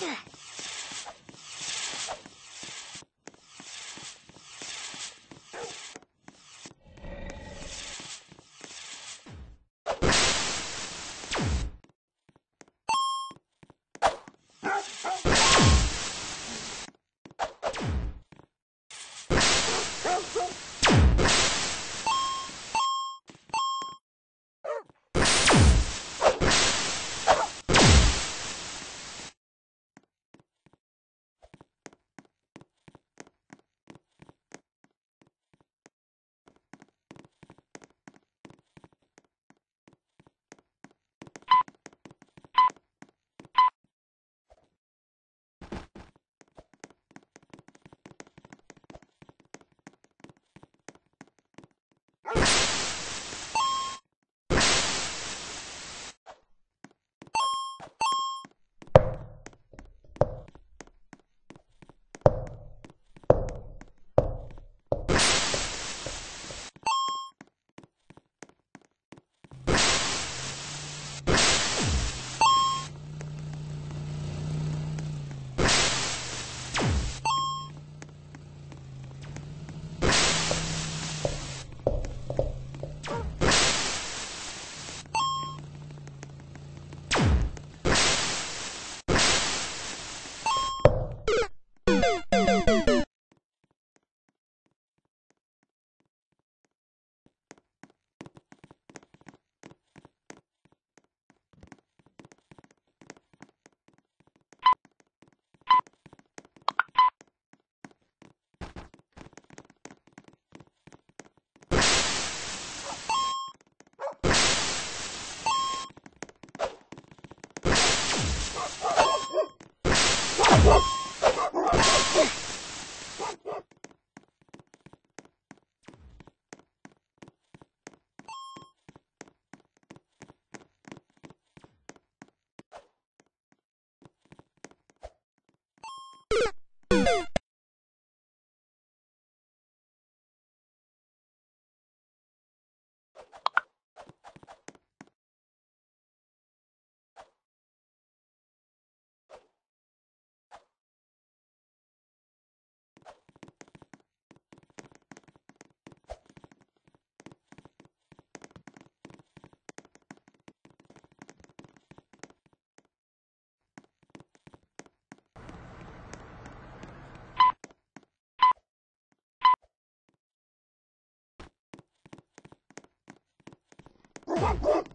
Good. Quack, quack.